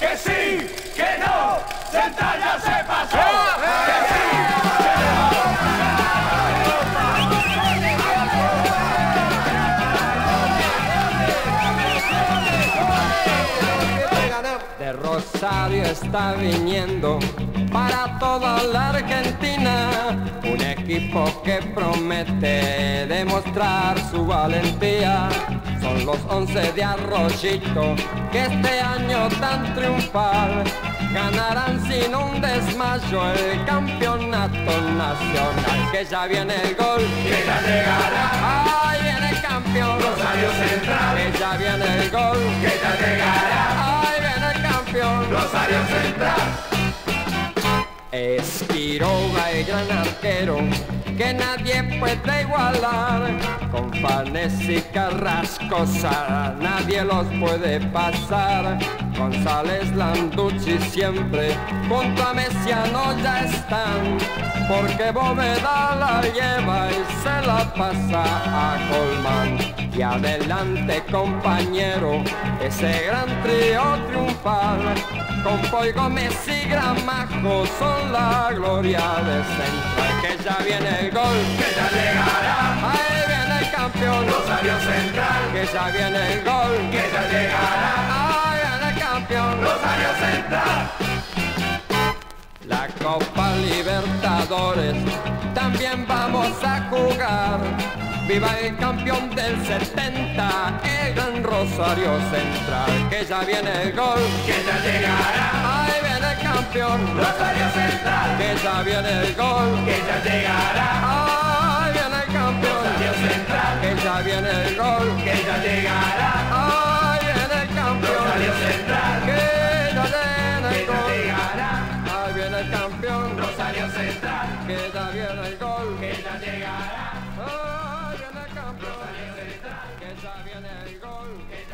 que sí, que no, Santalla se pasó. ¡Que sí! que no, De Rosario está viniendo para toda la Argentina un equipo que promete demostrar su valentía son los once de Arroyito que este año tan triunfal ganarán sin un desmayo el campeonato nacional. Que ya viene el gol, que ya llegará. Ahí viene el campeón, Rosario Central. Que ya viene el gol, que ya llegará. Ahí viene el campeón, Rosario Central. Es Quiroga el gran arquero que nadie puede igualar. Con Fanes y Carrascosa nadie los puede pasar. González Landucci siempre junto a Messiano ya están. Porque Bóveda la lleva y se la pasa a Colman. Y adelante compañero, ese gran trío triunfal. Con Gómez y Gramajo son la gloria de Central. Que ya viene el gol, que ya llegará. Ahí viene el campeón, Rosario Central. Que ya viene el gol, que ya llegará. Ahí viene el campeón, Rosario Central. La Copa Libertadores también vamos a jugar. Viva el campeón del 70, el gran Rosario Central. Que ya viene el gol, que ya llegará. Ahí viene el campeón, Rosario Central. Que ya viene el gol, que ya llegará. Ahí viene el campeón, Rosario Central. Que ya viene el gol, que ya llegará. Ahí viene el campeón, Rosario Central. Que ya viene el gol. llegará. Ahí viene el campeón, Rosario Central. Que ya viene el gol, que ya llegará campeones, que ya viene el gol.